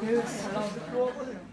배우 잘 나오는데.